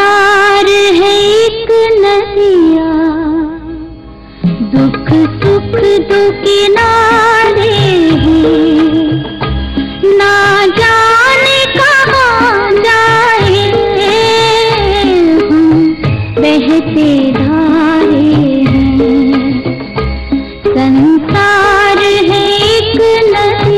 संसार है एक नदिया। दुख, सुख दो किनारे ना जाने कहाँ जाए हम, बहते धारे हैं। संसार है एक नदिया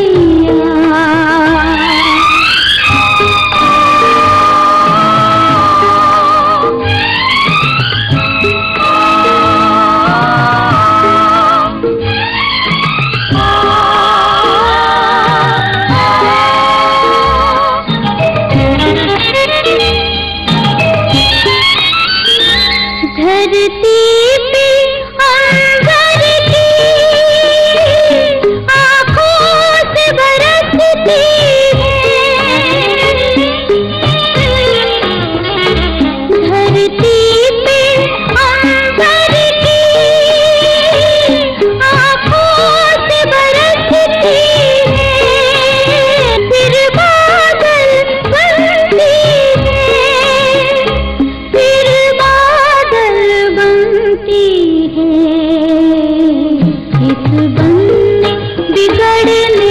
கடன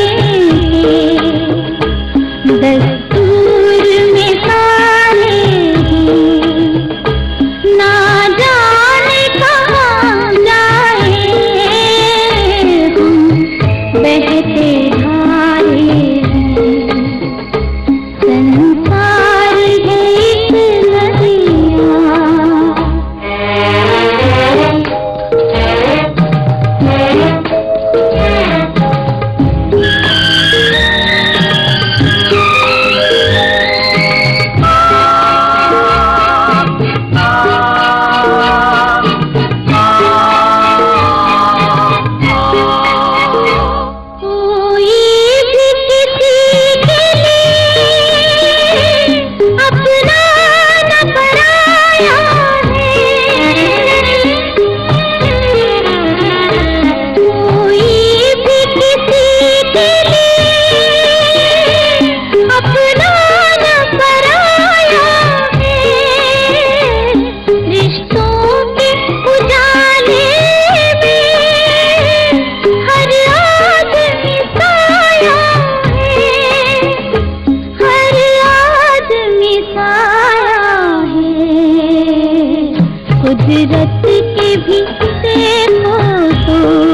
कुदरत के भी देखो तो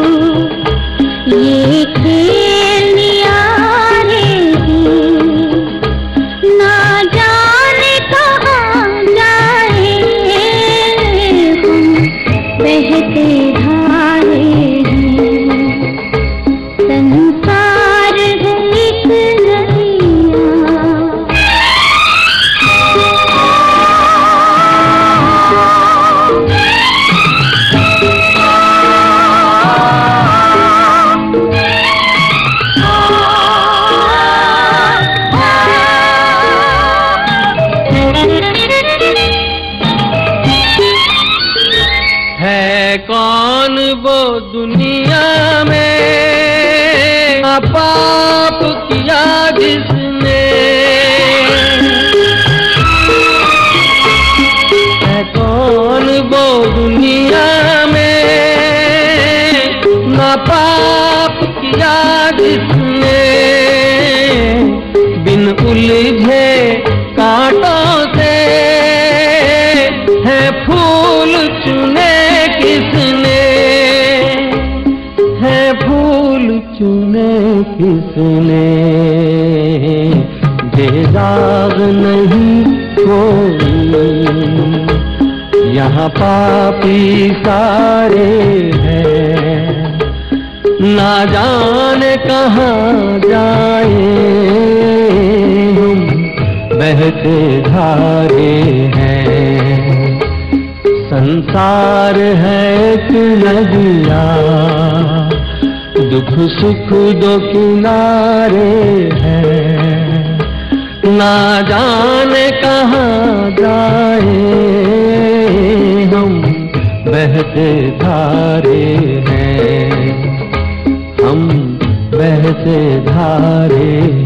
वो दुनिया में पाप किया जिसने। कौन वो दुनिया में ना पाप किया जिसने? बिन उलझे चुने किसने? बेदाग नहीं कोई। यहाँ पापी सारे हैं। ना जाने कहाँ जाए। बहते धारे हैं। संसार है एक नदिया। दुख सुख दो किनारे हैं। ना जाने कहाँ जाए हम, बहते धारे हैं। हम, बहते धारे